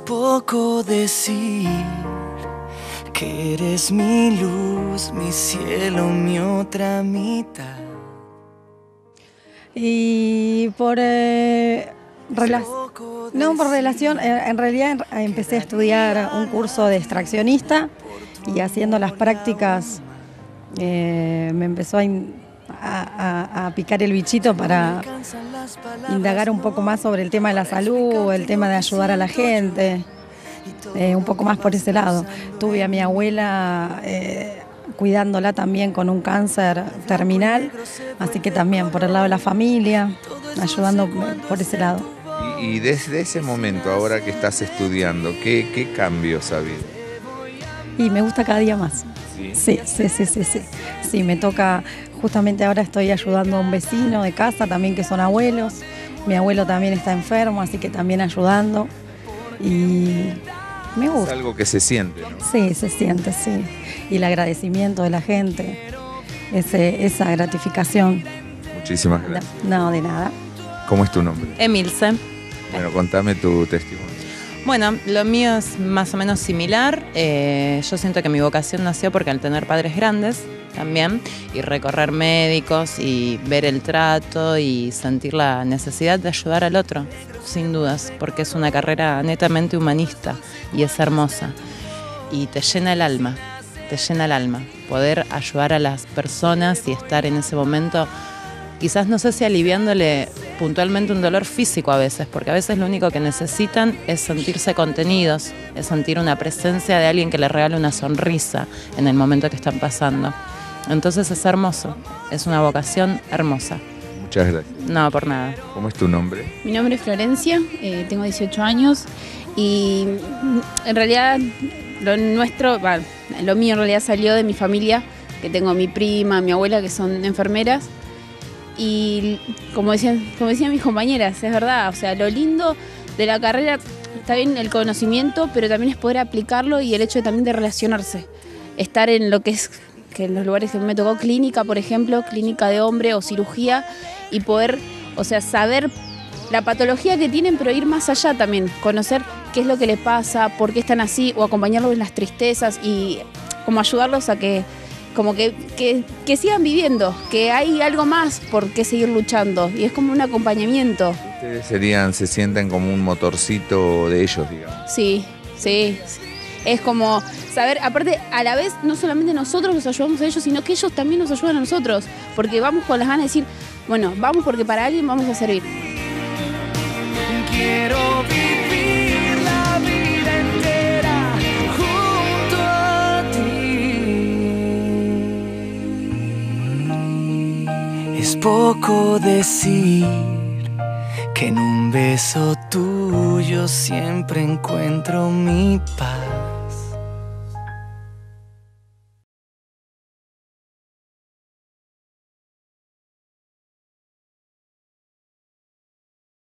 poco decir que eres mi luz, mi cielo, mi otra mitad. Y por eh, no por relación, eh, en realidad empecé a estudiar un curso de extraccionista y haciendo las prácticas eh, me empezó a, picar el bichito para indagar un poco más sobre el tema de la salud, el tema de ayudar a la gente, eh, un poco más por ese lado. Tuve a mi abuela eh, cuidándola también con un cáncer terminal, así que también por el lado de la familia, ayudando por ese lado. Y, desde ese momento, ahora que estás estudiando, ¿qué, qué cambios ha habido? Y me gusta cada día más. Sí, sí, sí, sí, sí. Sí, me toca, justamente ahora estoy ayudando a un vecino de casa también que son abuelos. Mi abuelo también está enfermo, así que también ayudando. Y me gusta. Es algo que se siente, ¿no? Sí, se siente, sí. Y el agradecimiento de la gente, ese, esa gratificación. Muchísimas gracias. No, de nada. ¿Cómo es tu nombre? Emilce. Bueno, contame tu testimonio. Bueno, lo mío es más o menos similar. Eh, yo siento que mi vocación nació porque al tener padres grandes también y recorrer médicos y ver el trato y sentir la necesidad de ayudar al otro, sin dudas, porque es una carrera netamente humanista y es hermosa y te llena el alma, te llena el alma. Poder ayudar a las personas y estar en ese momento quizás no sé si aliviándole puntualmente un dolor físico a veces, porque a veces lo único que necesitan es sentirse contenidos, es sentir una presencia de alguien que les regale una sonrisa en el momento que están pasando. Entonces es hermoso, es una vocación hermosa. Muchas gracias. No, por nada. ¿Cómo es tu nombre? Mi nombre es Florencia, eh, tengo 18 años y en realidad lo nuestro, lo mío en realidad salió de mi familia, que tengo mi prima, mi abuela que son enfermeras y como decían, como decían mis compañeras, es verdad, o sea, lo lindo de la carrera está bien el conocimiento, pero también es poder aplicarlo y el hecho también de relacionarse. Estar en lo que es, que en los lugares que me tocó, clínica, por ejemplo, clínica de hombre o cirugía, y poder, o sea, saber la patología que tienen, pero ir más allá también, conocer qué es lo que les pasa, por qué están así, o acompañarlos en las tristezas y como ayudarlos a que como que, que, sigan viviendo, que hay algo más por qué seguir luchando y es como un acompañamiento. Ustedes serían, se sienten como un motorcito de ellos, digamos. Sí, sí. Es como saber, aparte, a la vez, no solamente nosotros los ayudamos a ellos, sino que ellos también nos ayudan a nosotros, porque vamos con las ganas de decir, bueno, vamos porque para alguien vamos a servir. Quiero vivir Es poco decir que en un beso tuyo siempre encuentro mi paz.